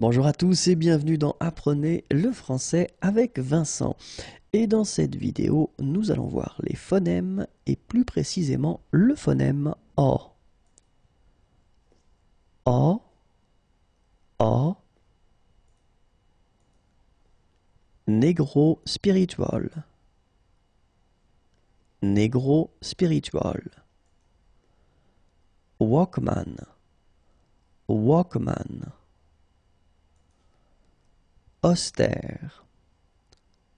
Bonjour à tous et bienvenue dans Apprenez le français avec Vincent. Et dans cette vidéo, nous allons voir les phonèmes et plus précisément le phonème O. O, O, négro spiritual, négro spiritual, Walkman, Walkman austère,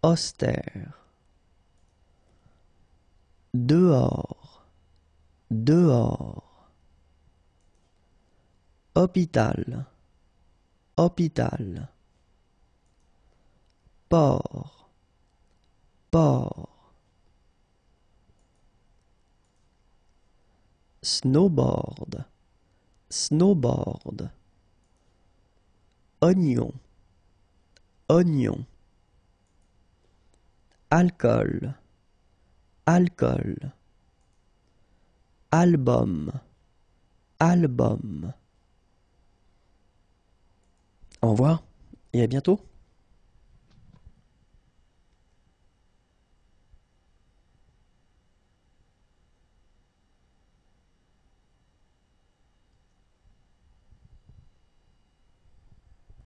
austère. Dehors, dehors. Hôpital, hôpital. Port, port. Snowboard, snowboard. Oignon oignon, alcool, alcool, album, album. Au revoir et à bientôt.